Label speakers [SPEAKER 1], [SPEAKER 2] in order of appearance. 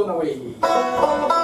[SPEAKER 1] ゴナウ。